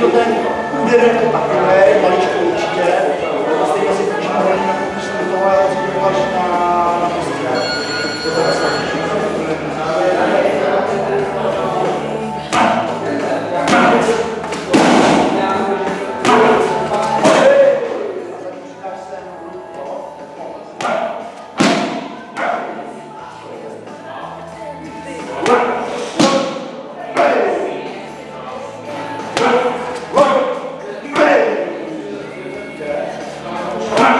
stojí to ten úder Wow.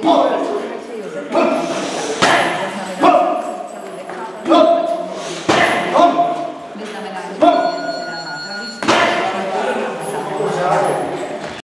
Boom!